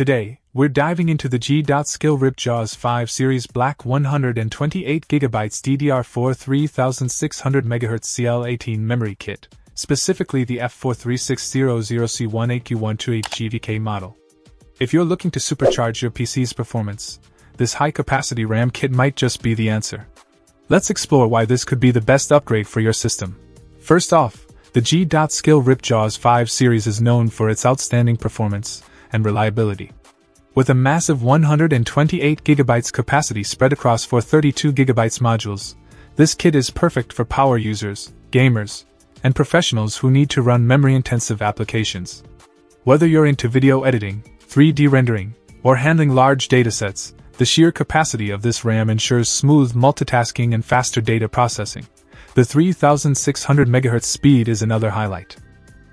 Today, we're diving into the G.Skill Ripjaws 5 Series Black 128GB DDR4 3600 MHz CL18 memory kit, specifically the F43600C18Q128GVK model. If you're looking to supercharge your PC's performance, this high capacity RAM kit might just be the answer. Let's explore why this could be the best upgrade for your system. First off, the G.Skill Ripjaws 5 series is known for its outstanding performance and reliability. With a massive 128GB capacity spread across four 32GB modules, this kit is perfect for power users, gamers, and professionals who need to run memory intensive applications. Whether you're into video editing, 3D rendering, or handling large datasets, the sheer capacity of this RAM ensures smooth multitasking and faster data processing. The 3600 MHz speed is another highlight.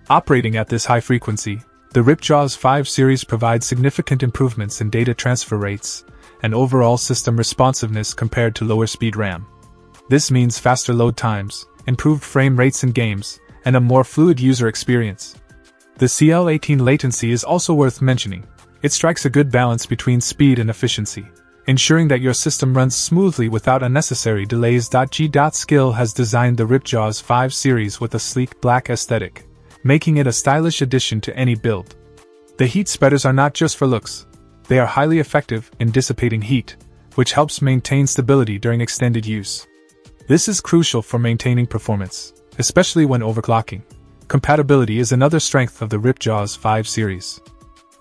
Operating at this high frequency, the Ripjaws 5 series provides significant improvements in data transfer rates and overall system responsiveness compared to lower speed RAM. This means faster load times, improved frame rates in games, and a more fluid user experience. The CL18 latency is also worth mentioning, it strikes a good balance between speed and efficiency, ensuring that your system runs smoothly without unnecessary delays. G. Skill has designed the Ripjaws 5 series with a sleek black aesthetic, making it a stylish addition to any build. The heat spreaders are not just for looks, they are highly effective in dissipating heat, which helps maintain stability during extended use. This is crucial for maintaining performance, especially when overclocking. Compatibility is another strength of the Ripjaws 5 series.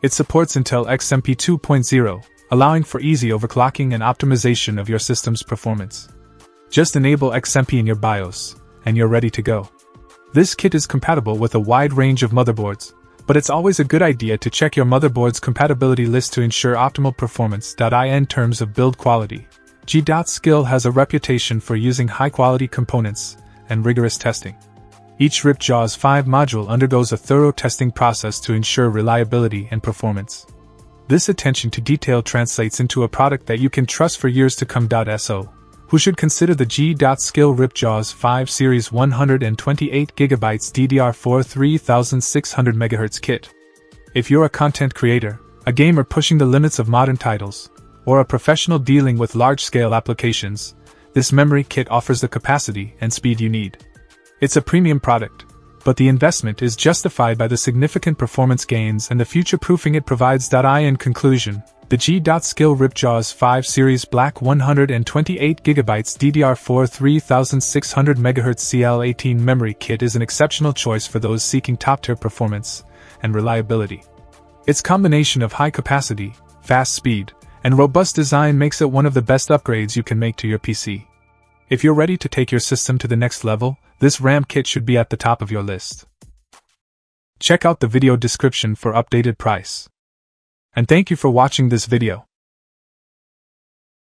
It supports Intel XMP 2.0, allowing for easy overclocking and optimization of your system's performance. Just enable XMP in your BIOS, and you're ready to go. This kit is compatible with a wide range of motherboards, but it's always a good idea to check your motherboard's compatibility list to ensure optimal performance. In terms of build quality, G.Skill has a reputation for using high quality components and rigorous testing. Each Ripjaws 5 module undergoes a thorough testing process to ensure reliability and performance. This attention to detail translates into a product that you can trust for years to come. So, who should consider the G.Skill Ripjaws 5 Series 128GB DDR4 3600 MHz kit? If you're a content creator, a gamer pushing the limits of modern titles, or a professional dealing with large scale applications, this memory kit offers the capacity and speed you need. It's a premium product, but the investment is justified by the significant performance gains and the future proofing it provides. I in conclusion, the G.Skill Ripjaws 5 Series Black 128GB DDR4 3600 MHz CL18 memory kit is an exceptional choice for those seeking top tier performance and reliability. Its combination of high capacity, fast speed, and robust design makes it one of the best upgrades you can make to your PC. If you're ready to take your system to the next level, this RAM kit should be at the top of your list. Check out the video description for updated price. And thank you for watching this video.